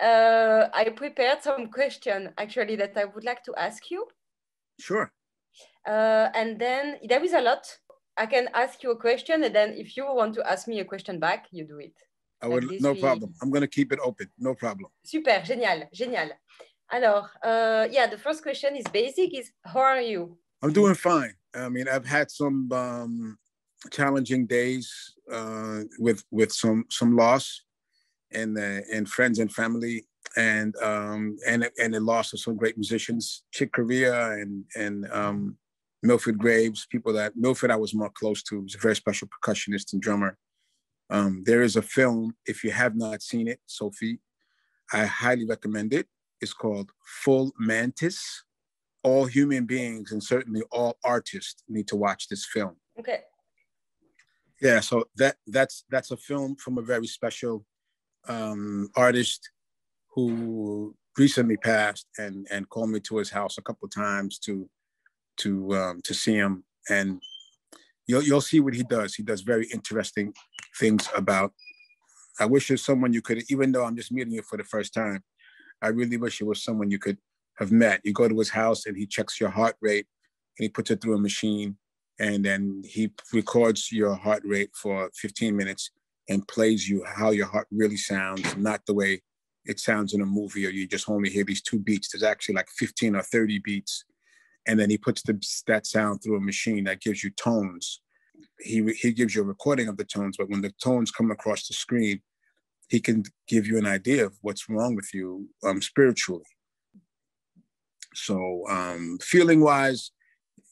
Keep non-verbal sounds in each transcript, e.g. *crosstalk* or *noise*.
uh, I prepared some question actually that I would like to ask you. Sure. Uh, and then there is a lot. I can ask you a question, and then if you want to ask me a question back, you do it. I would, like no we... problem. I'm going to keep it open. No problem. Super, génial, génial. Alors, uh, yeah, the first question is basic: is how are you? I'm doing fine. I mean, I've had some um, challenging days uh, with with some some loss, and uh, and friends and family, and um, and and the loss of some great musicians, Chick Corea and and um, Milford Graves, people that Milford I was more close to. He's a very special percussionist and drummer. Um, there is a film, if you have not seen it, Sophie, I highly recommend it. It's called Full Mantis. All human beings and certainly all artists need to watch this film. Okay. Yeah, so that that's that's a film from a very special um, artist who recently passed and and called me to his house a couple times to to um, to see him and you'll you'll see what he does. He does very interesting things about. I wish there's someone you could, even though I'm just meeting you for the first time. I really wish it was someone you could have met. You go to his house and he checks your heart rate and he puts it through a machine and then he records your heart rate for 15 minutes and plays you how your heart really sounds, not the way it sounds in a movie or you just only hear these two beats. There's actually like 15 or 30 beats. And then he puts the, that sound through a machine that gives you tones. He, he gives you a recording of the tones, but when the tones come across the screen, he can give you an idea of what's wrong with you um, spiritually. So um, feeling wise,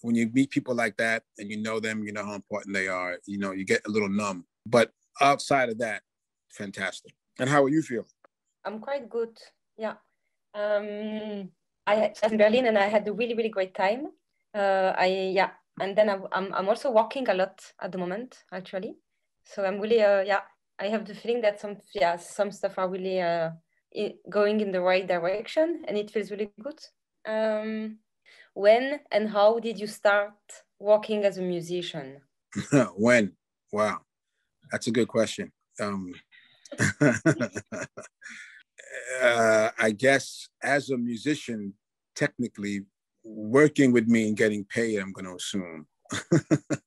when you meet people like that and you know them, you know how important they are, you know, you get a little numb. But outside of that, fantastic. And how are you feeling? I'm quite good. Yeah. Um, I was in Berlin and I had a really, really great time. Uh, I, yeah. And then I'm, I'm also walking a lot at the moment, actually. So I'm really, uh, yeah, I have the feeling that some yeah some stuff are really uh, going in the right direction, and it feels really good. Um, when and how did you start working as a musician? *laughs* when? Wow, that's a good question. Um, *laughs* uh, I guess as a musician, technically working with me and getting paid, I'm going to assume. *laughs*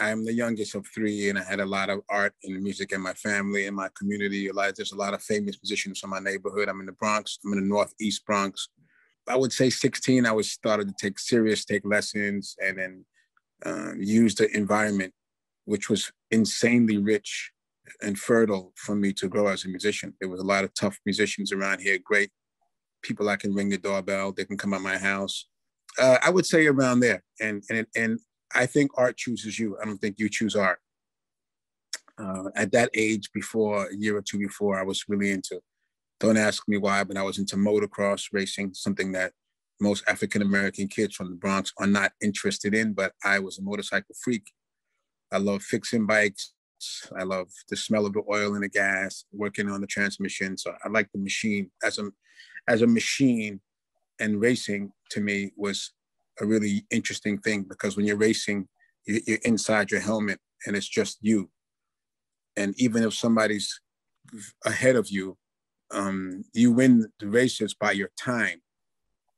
I'm the youngest of three, and I had a lot of art and music in my family and my community. A lot, there's a lot of famous musicians from my neighborhood. I'm in the Bronx. I'm in the Northeast Bronx. I would say 16, I was started to take serious, take lessons, and then um, use the environment, which was insanely rich and fertile for me to grow as a musician. There was a lot of tough musicians around here, great people I can ring the doorbell. They can come at my house. Uh, I would say around there, and and and I think art chooses you. I don't think you choose art. Uh, at that age, before a year or two before, I was really into. Don't ask me why, but I was into motocross racing, something that most African American kids from the Bronx are not interested in. But I was a motorcycle freak. I love fixing bikes. I love the smell of the oil and the gas, working on the transmission. So I like the machine as a as a machine, and racing to me was a really interesting thing because when you're racing, you're inside your helmet and it's just you. And even if somebody's ahead of you, um, you win the races by your time,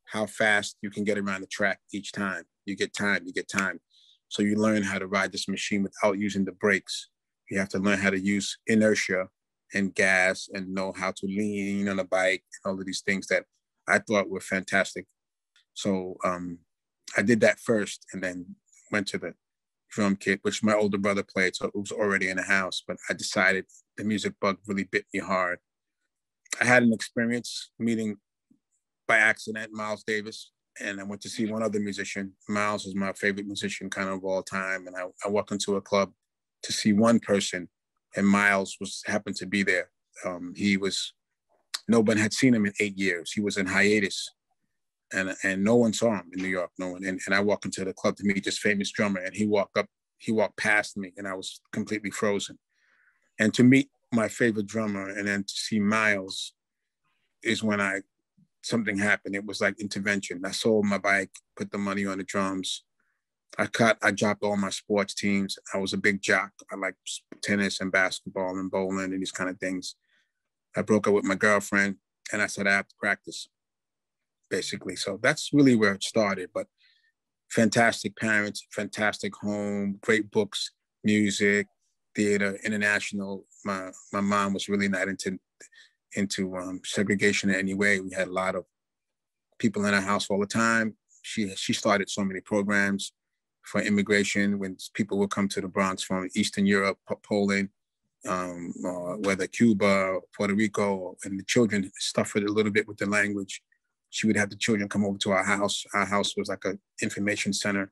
how fast you can get around the track each time. You get time, you get time. So you learn how to ride this machine without using the brakes. You have to learn how to use inertia and gas and know how to lean on a bike and all of these things that I thought were fantastic. So um, I did that first and then went to the drum kit, which my older brother played. So it was already in the house, but I decided the music bug really bit me hard. I had an experience meeting by accident Miles Davis, and I went to see one other musician. Miles was my favorite musician kind of all time. And I, I walked into a club to see one person, and Miles was happened to be there. Um, he was, no one had seen him in eight years. He was in hiatus and and no one saw him in New York. No one. And, and I walked into the club to meet this famous drummer, and he walked up, he walked past me, and I was completely frozen. And to meet my favorite drummer, and then to see Miles, is when I something happened. It was like intervention. I sold my bike, put the money on the drums. I cut. I dropped all my sports teams. I was a big jock. I like tennis and basketball and bowling and these kind of things. I broke up with my girlfriend and I said I have to practice, basically. So that's really where it started. But fantastic parents, fantastic home, great books, music, theater, international. My my mom was really not into into um, segregation in any way. We had a lot of people in our house all the time. She she started so many programs for immigration when people would come to the Bronx from Eastern Europe, Poland, um, uh, whether Cuba, Puerto Rico, and the children suffered a little bit with the language. She would have the children come over to our house. Our house was like an information center,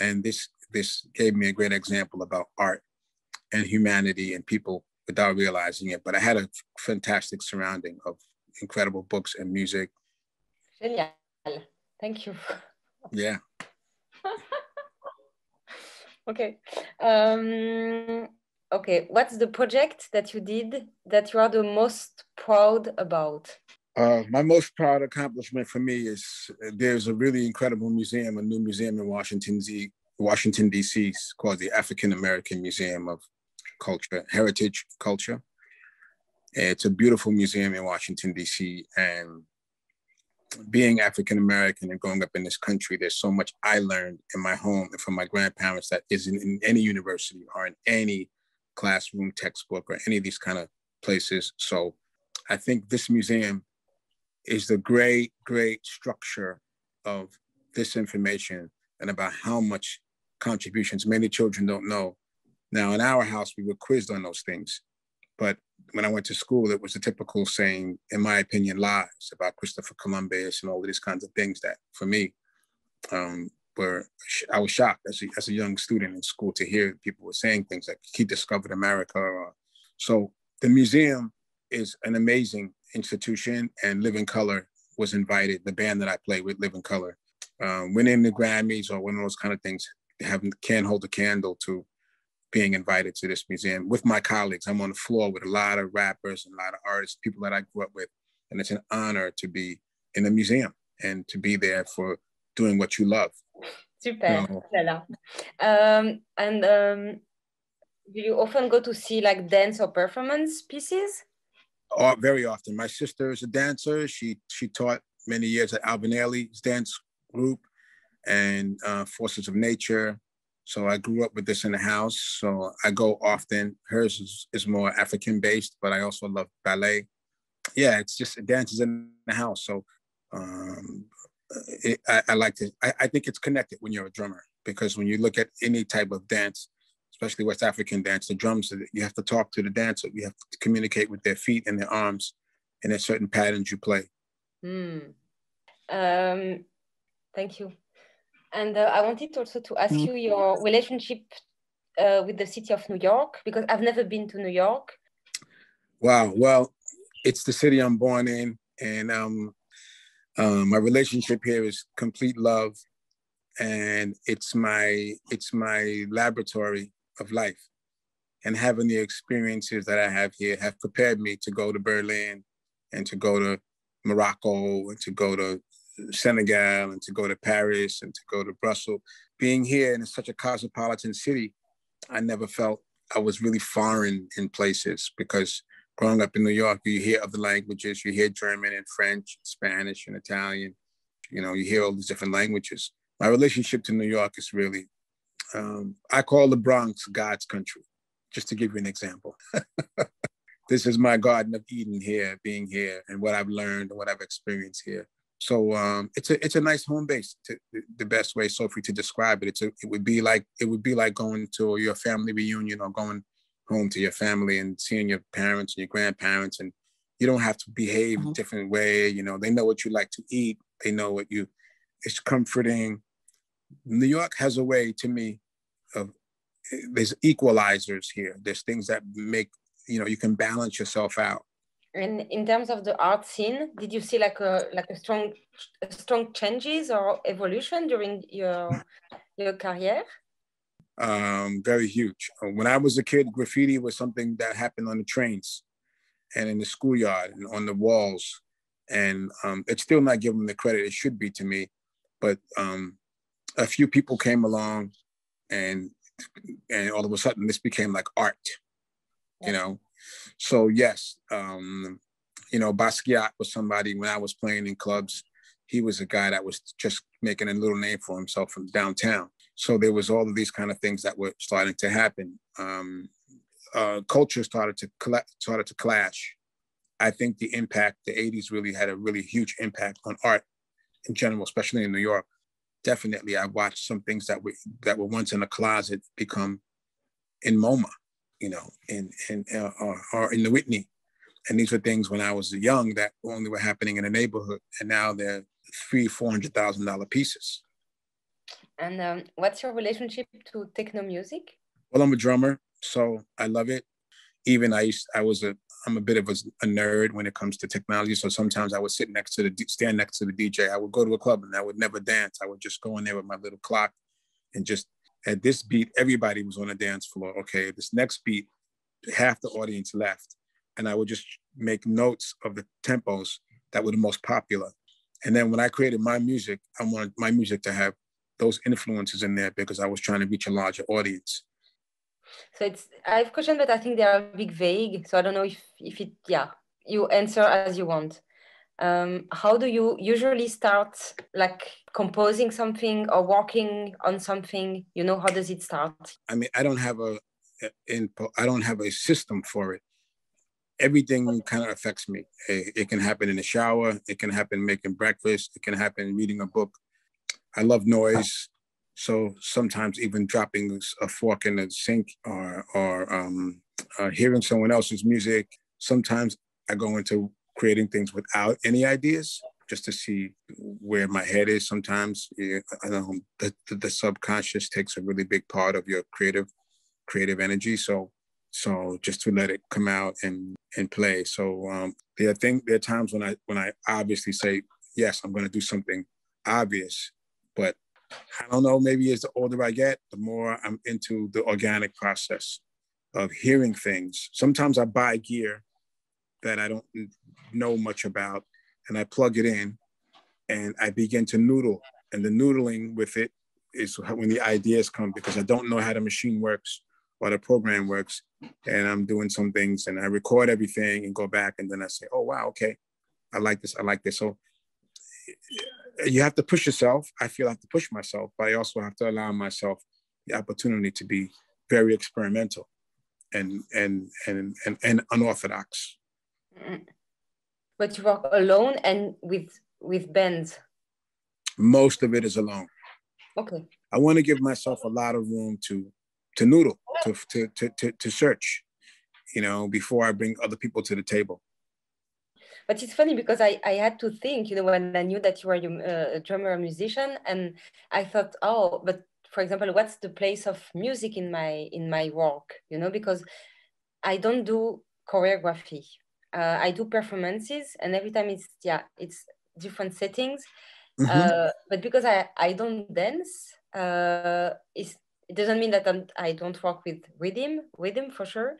and this this gave me a great example about art and humanity and people without realizing it. But I had a fantastic surrounding of incredible books and music. Genial. Thank you. Yeah. *laughs* okay. Um, okay. What's the project that you did that you are the most proud about? Uh, my most proud accomplishment for me is uh, there's a really incredible museum, a new museum in Washington, D. Washington D.C. called the African American Museum of Culture, Heritage Culture. It's a beautiful museum in Washington D.C. and being African American and growing up in this country, there's so much I learned in my home and from my grandparents that isn't in any university or in any classroom textbook or any of these kind of places. So I think this museum is the great, great structure of this information and about how much contributions many children don't know. Now, in our house, we were quizzed on those things. But when I went to school, it was a typical saying, in my opinion, lies about Christopher Columbus and all of these kinds of things that, for me, um, were I was shocked as a, as a young student in school to hear people were saying things like he discovered America. Or, so the museum is an amazing institution, and Living Colour was invited. The band that I play with, Living Colour, um, winning the Grammys or one of those kind of things, have can't hold a candle to being invited to this museum with my colleagues. I'm on the floor with a lot of rappers and a lot of artists, people that I grew up with. And it's an honor to be in the museum and to be there for doing what you love. Super. So, um, and um, do you often go to see like dance or performance pieces? Oh, very often. My sister is a dancer. She she taught many years at Ailey's dance group and uh, Forces of Nature. So I grew up with this in the house. So I go often. Hers is, is more African based, but I also love ballet. Yeah, it's just dances in the house. So um, it, I, I, like to, I, I think it's connected when you're a drummer because when you look at any type of dance, especially West African dance, the drums, you have to talk to the dancer. You have to communicate with their feet and their arms and there's certain patterns you play. Mm. Um, thank you. And uh, I wanted also to ask mm. you your relationship uh, with the city of New York, because I've never been to New York. Wow. Well, it's the city I'm born in. And um, um, my relationship here is complete love. And it's my it's my laboratory of life. And having the experiences that I have here have prepared me to go to Berlin and to go to Morocco and to go to Senegal and to go to Paris and to go to Brussels. Being here in such a cosmopolitan city, I never felt I was really foreign in places because growing up in New York, you hear other languages, you hear German and French, Spanish and Italian, you know, you hear all these different languages. My relationship to New York is really, um, I call the Bronx God's country, just to give you an example. *laughs* this is my Garden of Eden here, being here, and what I've learned and what I've experienced here. So um, it's a it's a nice home base. To, the best way, Sophie, to describe it. It's a, it would be like it would be like going to your family reunion or going home to your family and seeing your parents and your grandparents, and you don't have to behave mm-hmm. a different way. You know, they know what you like to eat. They know what you. It's comforting. New York has a way to me of there's equalizers here. There's things that make you know you can balance yourself out and in terms of the art scene, did you see like a like a strong strong changes or evolution during your your career? Um, very huge. When I was a kid, graffiti was something that happened on the trains and in the schoolyard and on the walls. And um, it's still not given the credit it should be to me. But um, a few people came along and and all of a sudden this became like art, yeah. you know, so yes, um, you know, Basquiat was somebody when I was playing in clubs. He was a guy that was just making a little name for himself from downtown. So there was all of these kind of things that were starting to happen. Um, uh, culture started to started to clash. I think the impact, the 80s really had a really huge impact on art in general, especially in New York. Definitely, I watched some things that were that were once in a closet become in MoMA, you know, in in uh, or, or in the Whitney, and these were things when I was young that only were happening in the neighborhood, and now they're three, four hundred thousand dollar pieces. And um, what's your relationship to techno music? Well, I'm a drummer, so I love it. Even I used, I was a, I'm a bit of a, a, nerd when it comes to technology. So sometimes I would sit next to the, stand next to the DJ. I would go to a club and I would never dance. I would just go in there with my little clock and just at this beat, everybody was on the dance floor. Okay, this next beat, half the audience left and I would just make notes of the tempos that were the most popular. And then when I created my music, I wanted my music to have those influences in there because I was trying to reach a larger audience. So it's I have questions, but I think they are a bit vague. So I don't know if if it yeah you answer as you want. Um, how do you usually start like composing something or working on something? You know, how does it start? I mean, I don't have a input. I don't have a system for it everything kind of affects me. It, it, can happen in the shower. It can happen making breakfast. It can happen reading a book. I love noise. So sometimes even dropping a fork in the sink or, or um, uh, hearing someone else's music. Sometimes I go into creating things without any ideas just to see where my head is. Sometimes I know the, the, the subconscious takes a really big part of your creative creative energy. So so just to let it come out and and play. So um, there are things there are times when I when I obviously say yes, I'm going to do something obvious, but I don't know. Maybe as the older I get, the more I'm into the organic process of hearing things. Sometimes I buy gear that I don't know much about, and I plug it in, and I begin to noodle. And the noodling with it is when the ideas come because I don't know how the machine works or the program works and I'm doing some things and I record everything and go back and then I say, oh wow, okay, I like this, I like this. So you have to push yourself. I feel I have to push myself, but I also have to allow myself the opportunity to be very experimental and and and and, and unorthodox. But you work alone and with with bands. Most of it is alone. Okay. I want to give myself a lot of room to to noodle, to, to, to, to, to search, you know, before I bring other people to the table. But it's funny because I, I had to think, you know, when I knew that you were uh, a drummer, a musician, and I thought, oh, but for example, what's the place of music in my in my work? You know, because I don't do choreography. Uh, I do performances, and every time it's yeah, it's different settings. Mm-hmm. Uh, but because I I don't dance, uh, it's it doesn't mean that I'm, I do not work with rhythm, rhythm for sure.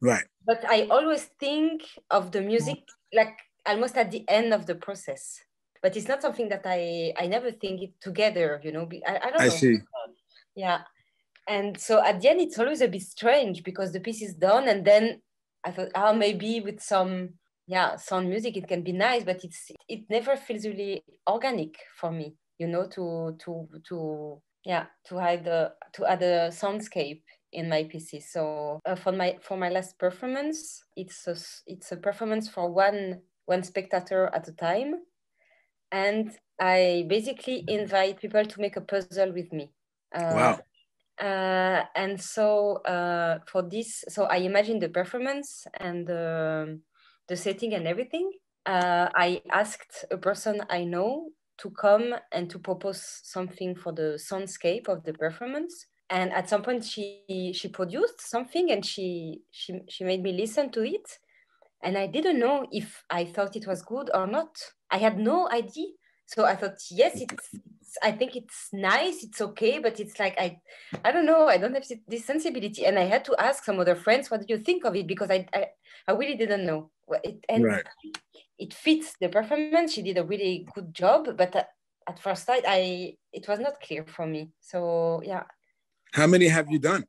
Right. But I always think of the music like almost at the end of the process. But it's not something that I I never think it together. You know, I, I don't know. I see. Yeah, and so at the end it's always a bit strange because the piece is done and then I thought, oh, maybe with some yeah sound music it can be nice, but it's it never feels really organic for me. You know, to to to yeah to add the to add a soundscape in my PC. So uh, for my for my last performance, it's a it's a performance for one one spectator at a time, and I basically invite people to make a puzzle with me. Uh, wow. Uh, and so uh, for this, so I imagine the performance and the, the setting and everything. Uh, I asked a person I know to come and to propose something for the soundscape of the performance. And at some point she she produced something and she she she made me listen to it. And i didn't know if i thought it was good or not. I had no idea so i thought yes it's, it's i think it's nice it's okay but it's like i i don't know i don't have this sensibility and i had to ask some other friends what do you think of it because i i, I really didn't know it, and right it fits the performance. She did a really good job, but at, at first sight, I it was not clear for me. So yeah. How many have you done?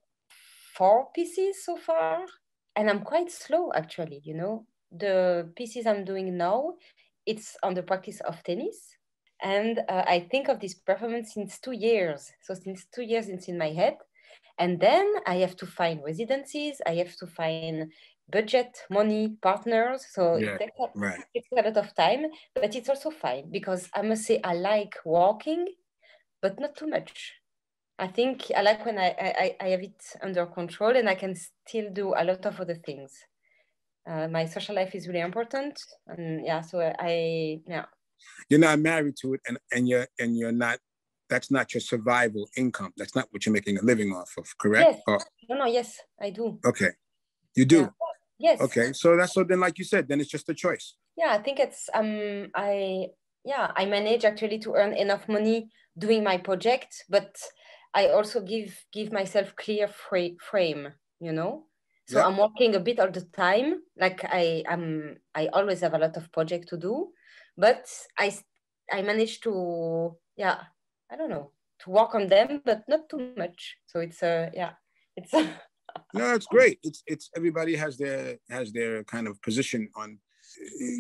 Four pieces so far, and I'm quite slow actually. You know, the pieces I'm doing now, it's on the practice of tennis. And uh, I think of this performance since two years. So since two years, it's in my head. And then I have to find residencies. I have to find budget, money, partners. So Yeah, it takes a, right. a lot of time, but it's also fine because I must say I like walking, but not too much. I think I like when I, I, I have it under control and I can still do a lot of other things. Uh, my social life is really important, and yeah, so I yeah You're not married to it, and and you're and you're not. That's not your survival income. That's not what you're making a living off of. Correct? yes Or- no no yes I do okay, you do. Yeah. yes Okay, so that's so then, like you said, then it's just a choice. yeah I think it's um I yeah I manage actually to earn enough money doing my project, but I also give give myself clear fra- frame, you know. So Yeah. I'm working a bit all the time. Like I am, I always have a lot of project to do, but I I managed to yeah I don't know to work on them, but not too much. So it's a yeah it's *laughs* No, it's great. It's it's everybody has their has their kind of position on.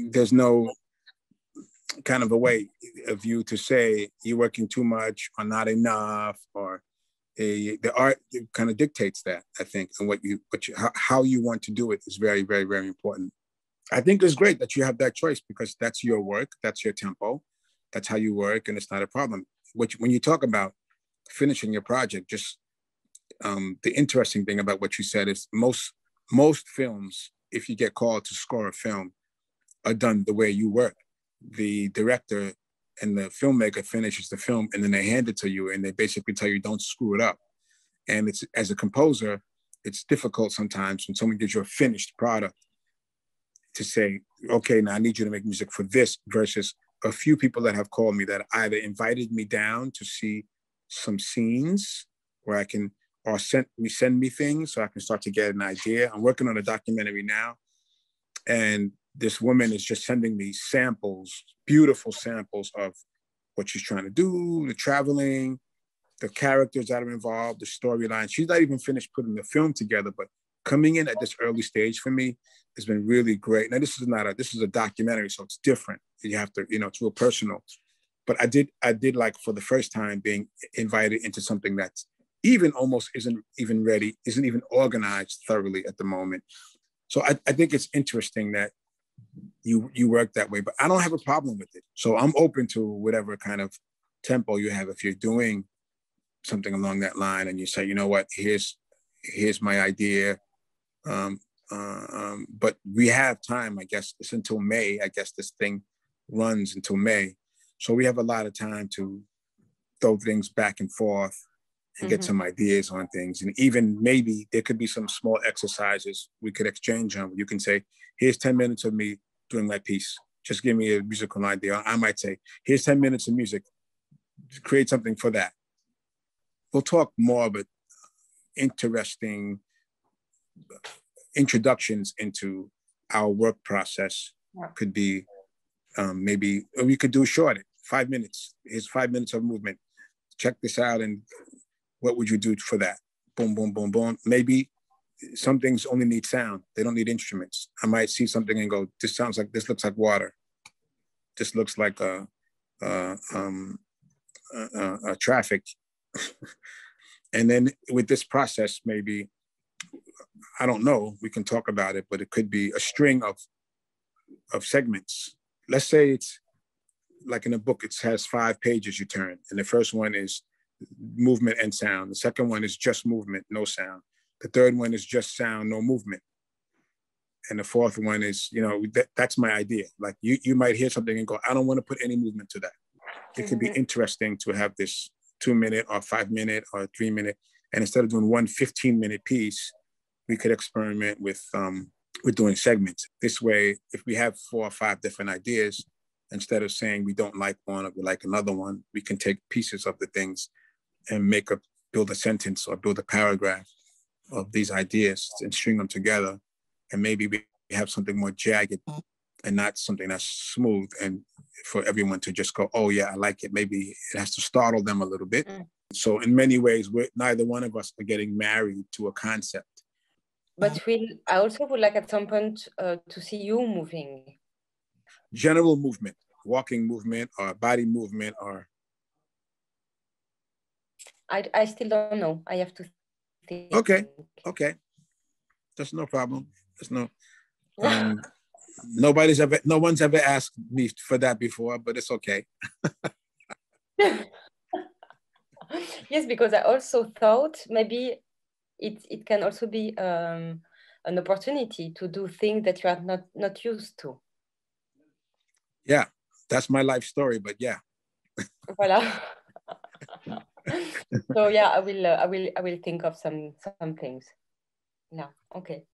There's no kind of a way of you to say you're working too much or not enough or a, the art kind of dictates that I think and what you what you how, how you want to do it is very very very important. I think it's great that you have that choice because that's your work, that's your tempo, that's how you work, and it's not a problem. Which when you talk about finishing your project, just um, the interesting thing about what you said is most most films, if you get called to score a film, are done the way you work. The director and the filmmaker finishes the film and then they hand it to you and they basically tell you don't screw it up. And it's as a composer, it's difficult sometimes when someone gives you a finished product to say, okay, now I need you to make music for this versus a few people that have called me that either invited me down to see some scenes where I can or sent me send me things so I can start to get an idea. I'm working on a documentary now, and this woman is just sending me samples, beautiful samples of what she's trying to do, the traveling, the characters that are involved, the storyline. She's not even finished putting the film together, but coming in at this early stage for me has been really great. Now this is not a this is a documentary, so it's different. You have to, you know, it's real personal. But I did I did like for the first time being invited into something that's even almost isn't even ready, isn't even organized thoroughly at the moment. So I, I think it's interesting that you you work that way, but I don't have a problem with it. So I'm open to whatever kind of tempo you have. If you're doing something along that line and you say, you know what, here's here's my idea. Um, uh, um, but we have time, I guess. It's until May. I guess this thing runs until May. So we have a lot of time to throw things back and forth and get Mhm. some ideas on things. And even maybe there could be some small exercises we could exchange on. You can say, here's 10 minutes of me doing my piece. Just give me a musical idea. I might say, here's 10 minutes of music. Create something for that. We'll talk more, but interesting introductions into our work process could be um, maybe or we could do short, five minutes. Here's five minutes of movement. Check this out, and what would you do for that? Boom, boom, boom, boom. Maybe some things only need sound. They don't need instruments. I might see something and go, "This sounds like this looks like water. This looks like a, a um, a, a traffic." *laughs* and then with this process, maybe I don't know. We can talk about it, but it could be a string of of segments. Let's say it's like in a book, it has five pages you turn, and the first one is movement and sound. The second one is just movement, no sound. The third one is just sound, no movement. And the fourth one is, you know, that, that's my idea. Like you, you might hear something and go, I don't want to put any movement to that. It could be Mhm. interesting to have this two minute or five minute or three minute. And instead of doing one 15 minute piece, we could experiment with um, with doing segments. This way, if we have four or five different ideas, instead of saying we don't like one or we like another one, we can take pieces of the things and make a build a sentence or build a paragraph of these ideas and string them together. And maybe we have something more jagged and not something that's smooth and for everyone to just go, oh yeah, I like it. Maybe it has to startle them a little bit. Mm. So in many ways, we're neither one of us are getting married to a concept. but will I also would like at some point uh, to see you moving. General movement, walking movement, or body movement, or. I I still don't know. I have to think. Okay. Okay. That's no problem. There's no. Um, nobody's ever, no one's ever asked me for that before, but it's okay. *laughs* yes, because I also thought maybe it it can also be um, an opportunity to do things that you are not not used to. Yeah, that's my life story, but yeah. Voilà. *laughs* so yeah, I will uh, I will I will think of some some things. Yeah. Okay.